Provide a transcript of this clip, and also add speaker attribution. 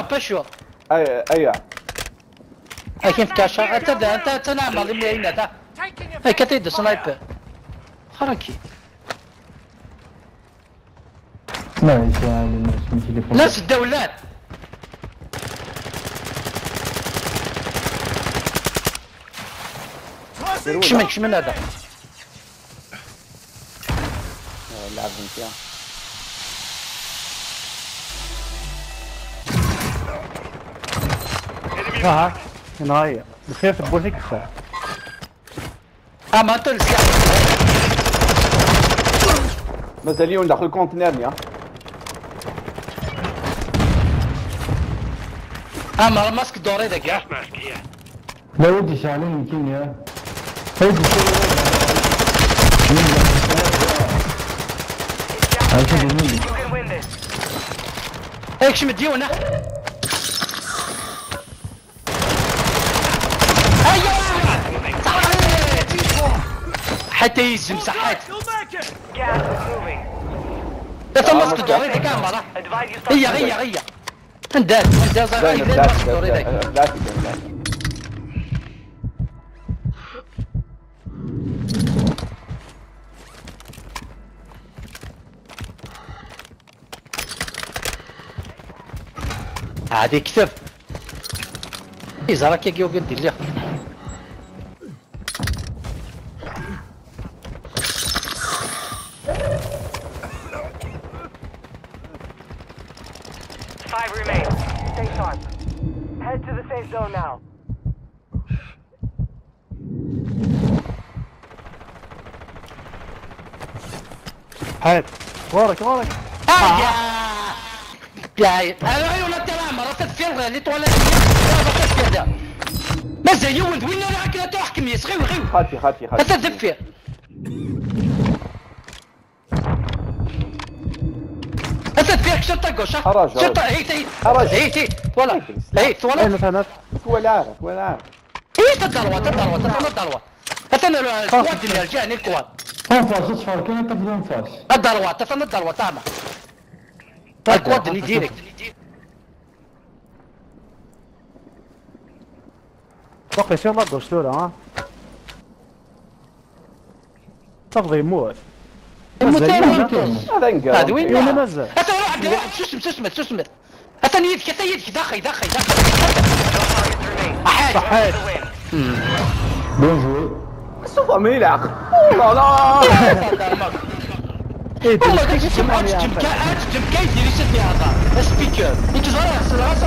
Speaker 1: باشو
Speaker 2: اي أي.
Speaker 1: هاي كيف كاشا؟ أنت انت أنت نعم هذه مين هذا هاي كتيد سنايبر خركي.
Speaker 3: لا يسوى الناس من تليفون.
Speaker 1: ناس الدولات. شمن شمن هذا؟
Speaker 2: لعب انت
Speaker 4: ها هنا هي بخير بوجهك كفايه
Speaker 1: أما أنت السلاح
Speaker 2: مازاليون داخل الكونتينر يا.
Speaker 1: أما ماسك دوري ذاك يا.
Speaker 3: لا ودي شعلين يمكن يا. هيدي
Speaker 5: You can win this.
Speaker 1: هيك حتى
Speaker 5: is moving.
Speaker 1: لا ماسك دوري ذاك مرة. هي هي هي انداز انداز ذاك هذه كتب إذا راك يجيو قد لي.
Speaker 5: Five remain. Stay sharp. Head to the safe zone now.
Speaker 4: هات ورك ورك.
Speaker 1: يا يا أنا عيون التلامة راه تدفير اللي طوال تدفير ده بس هي ولد وين؟ راك تحكم يا صغير غير
Speaker 2: خاتي خاتي خاتي.
Speaker 1: تدفير انت تدفير شرطة قوش
Speaker 2: حرج، حرج.
Speaker 1: شرطة هي تي
Speaker 2: حرج.
Speaker 1: هي تي. ولا. هي
Speaker 4: اين
Speaker 1: ولا.
Speaker 4: ثانات
Speaker 2: ولا عارف ولا عارف
Speaker 1: هي تدلوا تدلوا تدلوا. اثنى الكواد اللي رجعني الكواد
Speaker 3: انفاس اصفر كان انت بدون انفاس
Speaker 1: الدلوا تفنى الدلوا تاما. الكواد اللي ديريكت
Speaker 4: توقع شو نضو شلورة ها؟ تفضي
Speaker 1: المتابعة.
Speaker 2: هذا انقل
Speaker 1: هذا وين؟
Speaker 4: يوم
Speaker 1: هذا واحد شو اسمه شو اسمه شو اسمه؟ هذا يدك هذا يدك دخي دخي دخي
Speaker 5: Targets remain.
Speaker 1: احد
Speaker 4: صحيت.
Speaker 5: To win.
Speaker 3: بون جوي
Speaker 2: الصوت ميلعق والله لا.
Speaker 4: إيه
Speaker 1: والله الجمعة تجمع تجمع يدير يسد هذا. سبيكر أنت زرع